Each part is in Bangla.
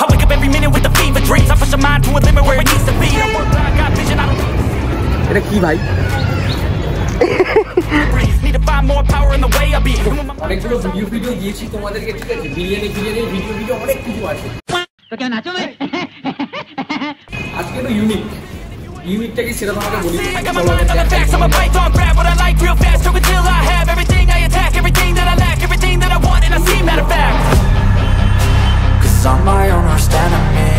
I wake up every minute with the fever dreams. I push my mind to a limit where it needs to be. I work blind, got vision, I don't এটা কি ভাই breathe. Need to find more power in the way I be. Doing my অনেকগুলো ভিডিও ভিডিও দিয়েছি তোমাদেরকে ঠিক আছে বিরিয়ানি বিরিয়ানি ভিডিও ভিডিও অনেক কিছু আছে আজকে একটু ইউনিক ইউনিকটা কি সেটা তোমাকে বলি I matter of fact. Cause I'm my own worst enemy.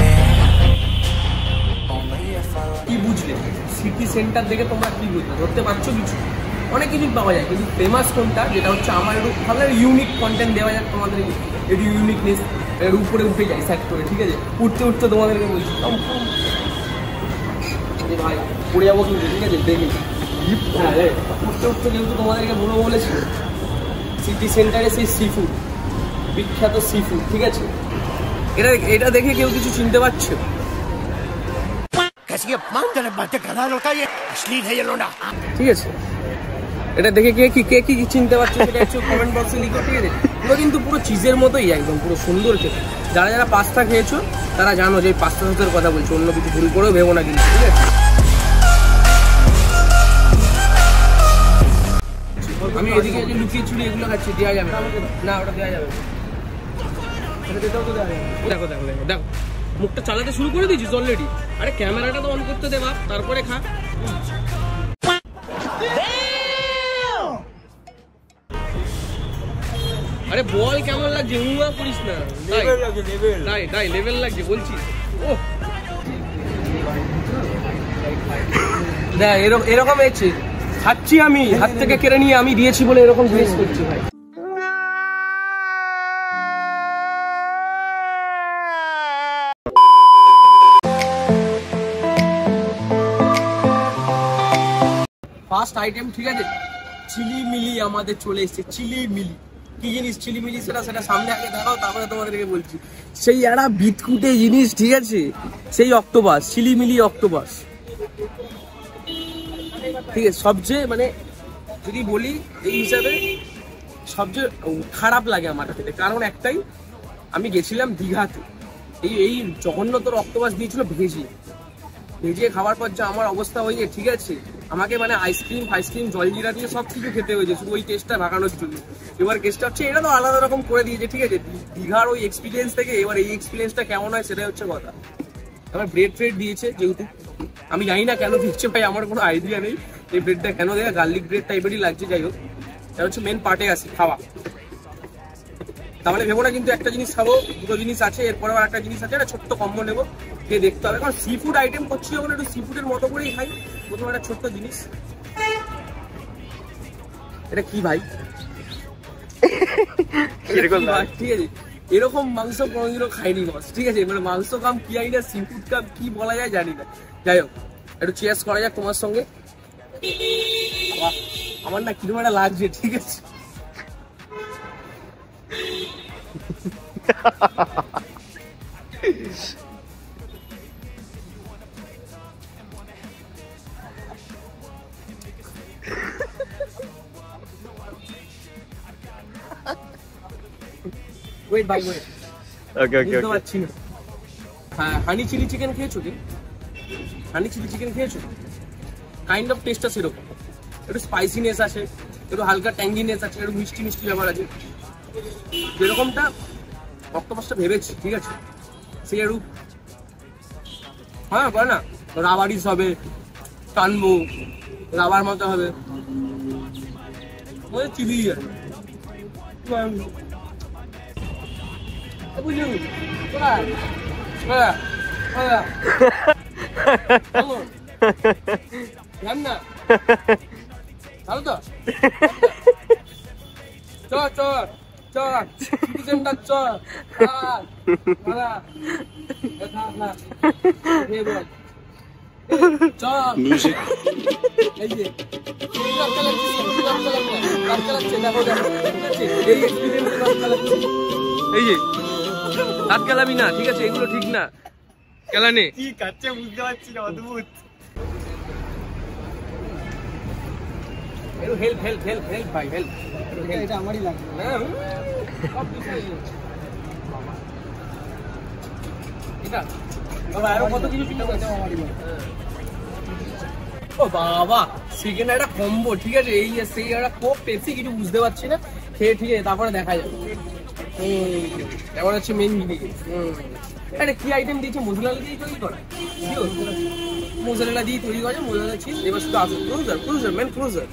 কি বুঝলে? সিটি সেন্টার দেখে তোমরা কি বুঝলে? ধরতে পারছ কিছু? অনেক কিছু পাওয়া যায়, কিন্তু ফেমাস কোনটা? যেটা হচ্ছে আমার একটু ভালো ইউনিক কন্টেন্ট দেওয়া যাক তোমাদের একটু ইউনিকনেস এর উপরে উঠে যায় স্যাট করে, ঠিক আছে? উঠতে উঠতে তোমাদেরকে বলছি ভাই, পড়ে যাব কিন্তু, ঠিক আছে? দেখি। হ্যাঁ উঠতে উঠতে যেহেতু তোমাদেরকে বলব বলেছি সিটি সেন্টারে সেই সি ফুড বিখ্যাত সি ফুড ঠিক আছে? এটা এটা দেখে কেউ কিছু চিনতে পারছ? ঠিক আছে? এটা দেখে কে কি কে কি চিনতে পারছে সেটা একটু কমেন্ট বক্সে লিখো ঠিক আছে? পুরো কিন্তু পুরো চিজের মতোই একদম পুরো সুন্দর খেতে। যারা যারা পাস্তা খেয়েছো তারা জানো যে পাস্তা সসের কথা বলছো অন্য কিছু ভুল করেও ভেবো না কিন্তু ঠিক আছে? আমি এদিকে যে লুকিয়ে চুরি এগুলো খাচ্ছি দেওয়া যাবে না। না ওটা দেওয়া যাবে দেখো দেখো দেখো দেখো মুখটা চালাতে শুরু করে দিয়েছিস অলরেডি আরে ক্যামেরাটা তো অন করতে দে বাপ। তারপরে খা। আরে বল কেমন লাগছে? উয়া করিস না। তাই? তাই তাই লেভেল লাগছে বলছি। ও দেখ এরকম এরকম হয়েছে খাচ্ছি আমি হাত থেকে কেড়ে নিয়ে আমি দিয়েছি বলে এরকম জিনিস করছি ভাই। ফার্স্ট আইটেম ঠিক আছে? চিলি মিলি আমাদের চলে এসেছে, চিলি মিলি। কি জিনিস চিলি মিলি? সেটা সেটা সামনে আগে দেখাও, তারপরে তোমাদেরকে বলছি। সেই একটা বিটকুটে জিনিস, ঠিক আছে? সেই অক্টোপাস, চিলি মিলি অক্টোপাস। ঠিক আছে, সবচেয়ে মানে যদি বলি, এই হিসাবে সবচেয়ে খারাপ লাগে আমার খেতে কারণ একটাই, আমি গেছিলাম দীঘাতে। এই এই জঘন্যতর অক্টোবাস দিয়েছিল ভেজে। ভেজে খাওয়ার পর যা আমার অবস্থা হয়েছে, ঠিক আছে? আমাকে মানে আইসক্রিম ফাইসক্রিম জলজিরা দিয়ে সব কিছু খেতে হয়েছে, শুধু ওই টেস্টটা ভাগানোর জন্য। এবার কেসটা হচ্ছে এটা তো আলাদা রকম করে দিয়েছে, ঠিক আছে? দীঘার ওই এক্সপিরিয়েন্স থেকে এবার এই এক্সপিরিয়েন্সটা কেমন হয় সেটাই হচ্ছে কথা। এবার ব্রেড ফ্রেড দিয়েছে যেহেতু। আমি জানি না কেন দিচ্ছে ভাই, আমার কোনো আইডিয়া নেই। এই ব্রেডটা কেন দেয়? গার্লিক ব্রেড টাইপেরই লাগছে, যাই হোক। এটা হচ্ছে মেন পার্টে আছে, খাওয়া। তাহলে ভেবো না কিন্তু একটা জিনিস খাব, দুটো জিনিস আছে, এরপরে আবার একটা জিনিস আছে, একটা ছোট্ট কম্বো নেব, খেয়ে দেখতে হবে। কারণ সি ফুড আইটেম করছি যখন, একটু সি ফুডের মতো করেই খাই। প্রথমে একটা ছোট্ট জিনিস। এটা কি ভাই? ঠিক আছে। এরকম মাংস কোনোদিনও খাইনি বস ঠিক আছে? মানে মাংস কাম কি জানি না সি ফুড কাম কি বলা যায় জানি না। যাই হোক একটু চেয়ার্স করা যাক তোমার সঙ্গে। আমার না কীরকম একটা লাগছে ঠিক আছে? ওয়েট ভাই ওয়েট ওকে ওকে বুঝতে ওকে পারছি না হ্যাঁ হানি চিলি চিকেন খেয়েছো কি হানি চিলি চিকেন খেয়েছো কাইন্ড অফ টেস্টটা সেরকম একটু স্পাইসিনেস আছে একটু হালকা ট্যাঙ্গিনেস আছে একটু মিষ্টি মিষ্টি ব্যাপার আছে। যেরকমটা অক্টোপাসটা ভেবেছি ঠিক আছে? সেই একটু হ্যাঁ বলে না রাবারিস হবে টানবো রাবার মতো হবে। ওই চিলি আছে বুঝলি হ্যাঁ হ্যাঁ হ্যাঁ জান না ভালো তো চ চ চ সিটি সেন্টার চ চ এই যে লটকা লাগছে, লটকা লাগছে, লটকা লাগছে, দেখো, দেখো, ঠিক আছে? এই experience এ লটকা লাগছে। এই যে হাত না ঠিক আছে এগুলো ঠিক না। গেলানে। কি কাচ্ছে বুঝতে পারছি না অদ্ভুত। হেল্প হেল্প হেল্প হেল্প ভাই হেল্প এটা আমারই লাগবে। এটা। বাবা আরও কত কিছু পিস আছে আমারই ও বাবা সেকেন্ড একটা কম্বো ঠিক আছে? এই সেই একটা কোপ পেপসি কিছু বুঝতে পারছি না। খেয়ে ঠিক আছে তারপরে দেখা যাবে। এবার হচ্ছে মেন। আরে কি আইটেম দিয়েছে? মশলা দিয়ে তৈরি করা? মোজারেলা দিয়ে তৈরি করা মোজারেলা চিজ এবার শুধু আসল cruiser cruiser main cruiser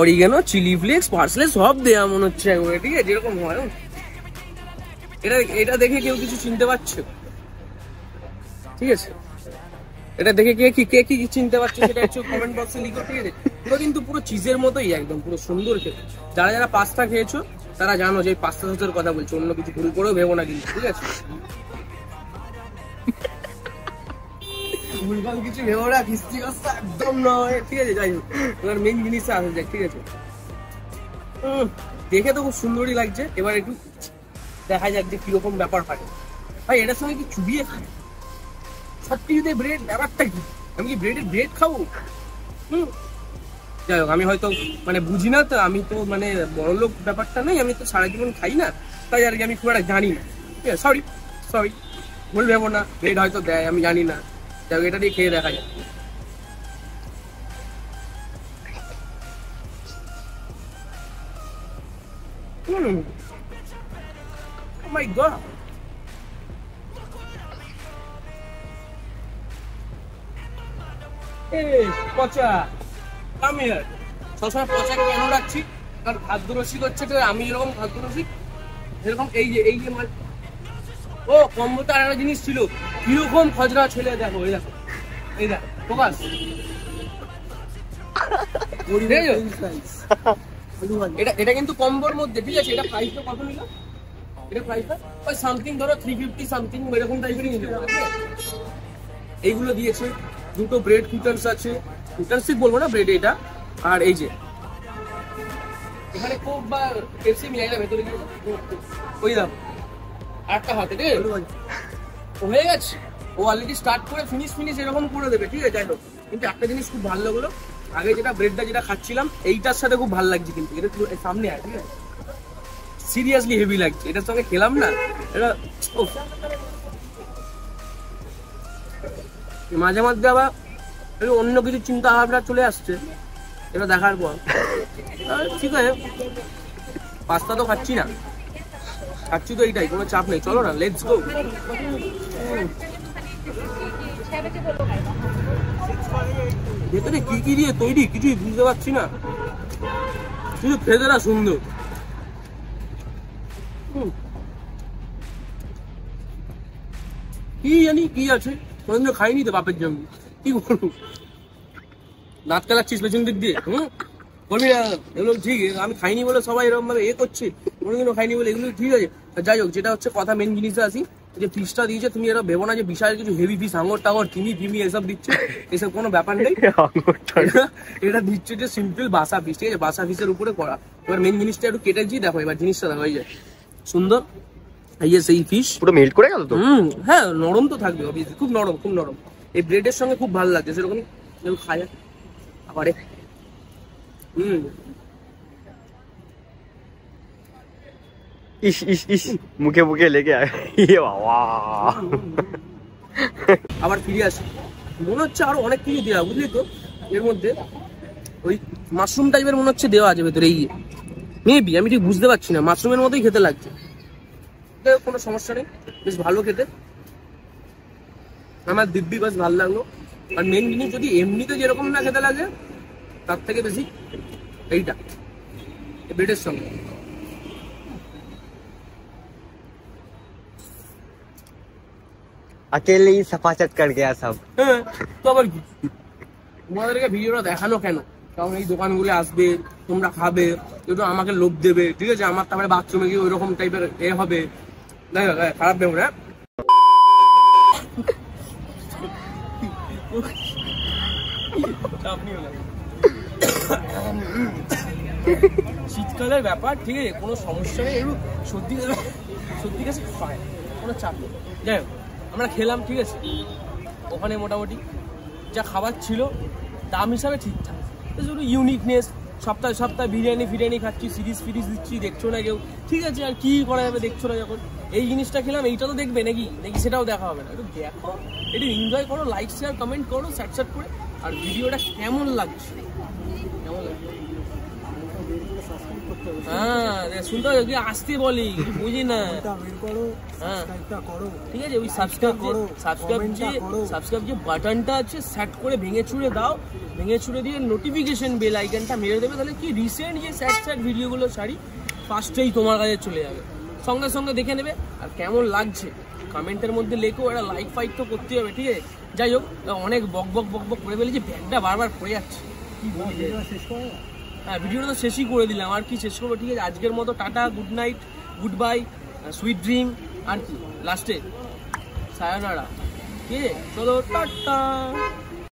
oregano chilli flakes parsley সব দেয়া মনে হচ্ছে একবারে, ঠিক আছে? যেরকম হয়। এটা এটা দেখে কেউ কিছু চিনতে পারছে? ঠিক আছে? এটা দেখে কে কি কে কি চিনতে পারছে সেটা একটু কমেন্ট বক্সে লিখো, ঠিক আছে? পুরো কিন্তু পুরো চিজের মতোই একদম, পুরো সুন্দর খেতে। যারা যারা পাস্তা খেয়েছো, তারা জানো যে পাস্তা সসের কথা বলছো, অন্য কিছু ভুল করেও ভেবো না কিন্তু, ঠিক আছে? ভুলভাল কিছু ভেবো না একদম নয়, ঠিক আছে, যাই হোক, এবার মেন জিনিসটা আসা যাক ঠিক আছে? দেখে তো খুব সুন্দরই লাগছে, এবার একটু দেখা যাক যে কীরকম ব্যাপার হয়। ভাই, এটার সঙ্গে কি চুবিয়ে খায়? সব কিছুতে ব্রেড ব্যাপারটা কি? আমি কি ব্রেডের ব্রেড খাব? হুম যাই হোক, আমি হয়তো মানে বুঝি না তো, আমি তো মানে বড়লোক ব্যাপারটা নেই, আমি তো সারা জীবন খাই না, তাই আর কি আমি খুব একটা জানি না। ঠিক আছে সরি সরি ভুল ভেবো না ব্রেড হয়তো দেয়, আমি জানি না। যাই হোক, এটা দিয়ে খেয়ে দেখা যায় গড এই, পচা। কাম সবসময় কেন রাখছি? কারণ খাদ্য রসিক হচ্ছে আমি যেরকম খাদ্য রসিক এই যে এই যে ও, কম্বোতে আর একটা জিনিস ছিল। কীরকম খজরা ছেলে দেখো, এই দেখো এই দেখো এটা এটা কিন্তু কম্বোর মধ্যে, ঠিক আছে? এটা প্রাইসটা কত নিল? এটা প্রাইসটা ওই সামথিং ধরো থ্রি ফিফটি সামথিং এরকম টাইপেরই নিল এইগুলো দিয়েছে, দুটো ব্রেড কুটার্স আছে কুটার্সই বলব না ব্রেড এটা। আর এই যে। এখানে কোক বা পেপসি মিলাই না ভেতরে গিয়ে ওই দাম। আটটা হাতে রে হয়ে গেছে? ও অলরেডি স্টার্ট করে ফিনিশ ফিনিশ এরকম করে দেবে ঠিক আছে? যাই হোক কিন্তু একটা জিনিস খুব ভালো লাগল। আগে যেটা ব্রেডটা যেটা খাচ্ছিলাম এইটার সাথে খুব ভালো লাগছে কিন্তু। এটা সামনে আয় ঠিক আছে? সিরিয়াসলি হেভি লাগছে। এটার সঙ্গে খেলাম না এটা মাঝে মাঝে আবার অন্য কিছু চিন্তা ভাবনা চলে আসছে। এটা দেখার পর। ঠিক আছে। পাস্তা তো খাচ্ছি না। খাচ্ছি তো এইটাই, কোনো চাপ নেই। চলো না লেটস গো ভেতরে কি কি দিয়ে তৈরি? কিছুই বুঝতে পারছি না। শুধু না সুন্দর। কি জানি কি আছে? কোনদিন খাইনি তো বাপের জন্য। কি করব দাঁত কালাচ্ছিস পেছন দিক দিয়ে হুম? বলবি না এগুলো ঠিক আমি খাইনি বলে সবাই এরকম এ করছে কোনোদিনও খাইনি বলে এগুলো ঠিক আছে। যাই হোক যেটা হচ্ছে কথা মেন জিনিসে আসি যে ফিসটা দিয়েছে তুমি এরা ভেবো না যে বিশাল কিছু হেভি ফিস টাঙর তিমি ফিমি এসব দিচ্ছে এসব কোনো ব্যাপার নেই। এটা- দিচ্ছে যে সিম্পল বাসা ফিস ঠিক আছে? বাসা ফিসের উপরে করা। এবার মেন জিনিসটা একটু কেটেছি দেখো এবার জিনিসটা দেখো এই যে সুন্দর। এই যে সেই ফিশ পুরো মেল্ট করে গেল তো? হুম হ্যাঁ নরম তো থাকবে খুব নরম খুব নরম। এই ব্রেডের সঙ্গে খুব ভালো লাগছে। সেরকম কেউ খায় আবারে। হুম। ইস ইস ইস মুখে মুখে লেগে ইয়ে আবার ফিরে আসি। মনে হচ্ছে আরও অনেক কিছু দেওয়া বুঝলি তো? এর মধ্যে ওই মাশরুম টাইপের মনে হচ্ছে দেওয়া আছে ভেতরে এই মেবি আমি ঠিক বুঝতে পারছি না। মাশরুমের মতোই খেতে লাগছে। কোনো সমস্যা নেই। বেশ ভালো খেতে। আমার দিব্যি বেশ ভালো লাগলো আর মেন জিনিস যদি এমনিতে যেরকম না খেতে লাগে তার থেকে বেশি এইটা এই ব্রেডের সঙ্গে अकेले ही सफाचट कर गया सब হ্যাঁ তো আবার কি তোমাদেরকে ভিডিওটা দেখানো কেন কারণ এই দোকানগুলো আসবে তোমরা খাবে একটু আমাকে লোভ দেবে ঠিক আছে আমার তারপরে বাথরুমে গিয়ে ওইরকম টাইপের এ হবে দেখো দেখো, খারাপ দেবো না শীতকালের ব্যাপার, ঠিক আছে, কোনো সমস্যা নেই একটু সর্দি সর্দি কাছে কোনো চাপ নেই। যাই হোক, আমরা খেলাম, ঠিক আছে। ওখানে মোটামুটি যা খাবার ছিল, দাম হিসাবে ঠিকঠাক। শুধু ইউনিকনেস সপ্তাহে সপ্তাহে বিরিয়ানি ফিরিয়ানি খাচ্ছি, সিরিজ ফিরিজ দিচ্ছি, দেখছ না কেউ। ঠিক আছে, আর কি করা যাবে, দেখছ না যখন। এই জিনিসটা খেলাম, এইটা তো দেখবে নাকি? নাকি সেটাও দেখা হবে না। একটু দেখো একটু এনজয় করো লাইক শেয়ার কমেন্ট করো স্যাট স্যাট করে। আর ভিডিওটা কেমন লাগছে? কেমন লাগছে? হ্যাঁ শুনতে হবে আসতে বলি কিছু বুঝি না। হ্যাঁ। ঠিক আছে ওই সাবস্ক্রাইব করো, সাবস্ক্রাইব যে সাবস্ক্রাইব যে বাটনটা আছে সেট করে ভেঙে দাও। ভেঙে দিয়ে নোটিফিকেশন বেল আইকনটা মেরে দেবে তাহলে কি রিসেন্ট যে স্যাট স্যাট ভিডিওগুলো ছাড়ি ফার্স্টেই তোমার কাছে চলে যাবে। সঙ্গে সঙ্গে দেখে নেবে। আর কেমন লাগছে? কমেন্টের মধ্যে লেখো একটা লাইক ফাইক তো করতে হবে ঠিক আছে? যাই হোক অনেক বক বক বক বক করে ফেলেছি ব্যাগটা বারবার পড়ে যাচ্ছে। হ্যাঁ ভিডিওটা তো শেষই করে দিলাম আর কি শেষ করব ঠিক আছে? আজকের মতো tata good night good bye sweet dream আর কি লাস্টে সায়নারা ঠিক আছে? চলো টাটা।